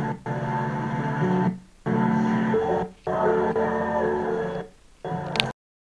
Mm-mm.